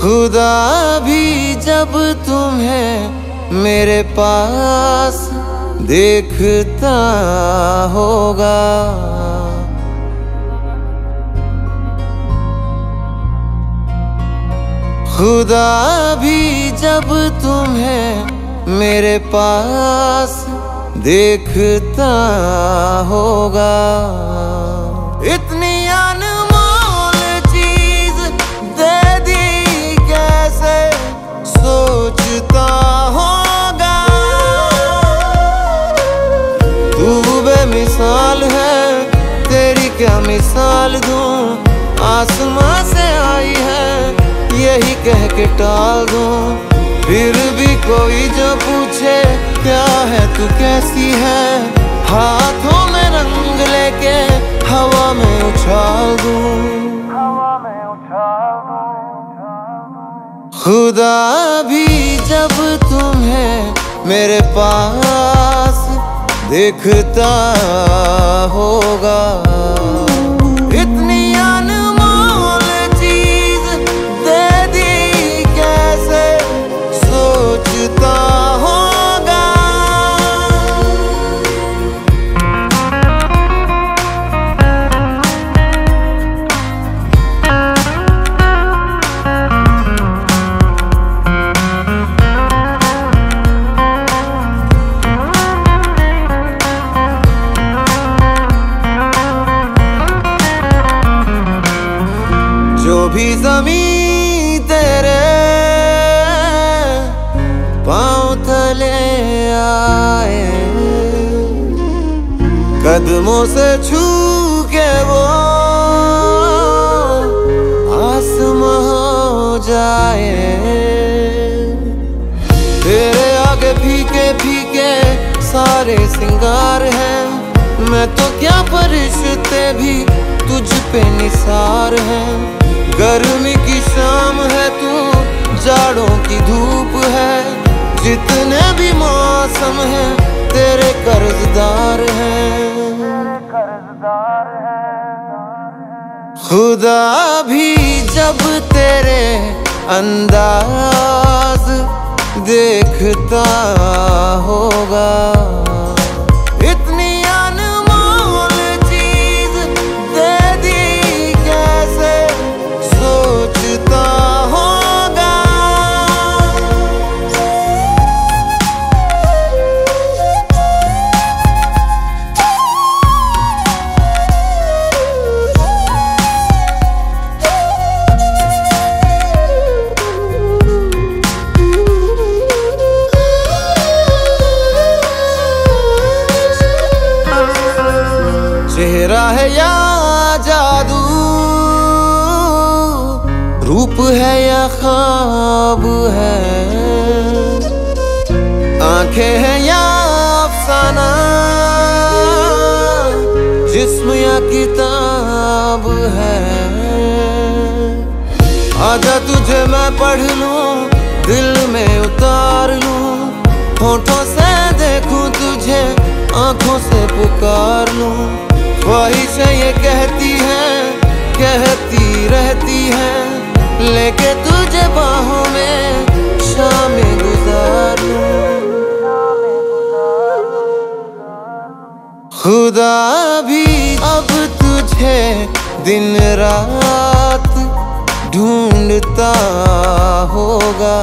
خدا بھی جب تمہیں میرے پاس دیکھتا ہوگا۔ خدا بھی جب تمہیں میرے پاس دیکھتا ہوگا۔ اتنی مثال ہے تیری کیا مثال دوں؟ آسمان سے آئی ہے یہی کہہ کے ٹال دوں۔ پھر بھی کوئی جو پوچھے کیا ہے تو کیسی ہے؟ ہاتھوں میں رنگ لے کے ہوا میں اچھال دوں۔ خدا بھی جب تمہیں میرے پاس دیکھتا ہوگا۔ بھی زمین تیرے پاؤں تلے آئے۔ قدموں سے چھو کے وہ آسماں ہو جائے۔ تیرے آگے پھیکے پھیکے سارے سنگار ہیں۔ میں تو کیا فرشتے بھی تجھ پہ نثار ہیں۔ گرمی کی شام ہے تو جاڑوں کی دھوپ ہے۔ جتنے بھی موسم ہیں، تیرے قرضدار ہیں۔ خدا بھی جب تیرے انداز دیکھتا ہوگا۔ چہرہ ہے یا جادو؟ روپ ہے یا خواب ہے؟ آنکھیں ہیں یا افسانہ؟ جسم یا کتاب ہے؟ آجا تجھے میں پڑھ لوں، دل میں اتار لوں، ہونٹوں سے دیکھوں تجھے، آنکھوں سے پکار لوں۔ خواہشیں یہ کہتی ہیں کہتی رہتی ہیں لے کے تجھے باہوں میں شام گزار خدا بھی اب تجھے دن رات ڈھونڈتا ہوگا۔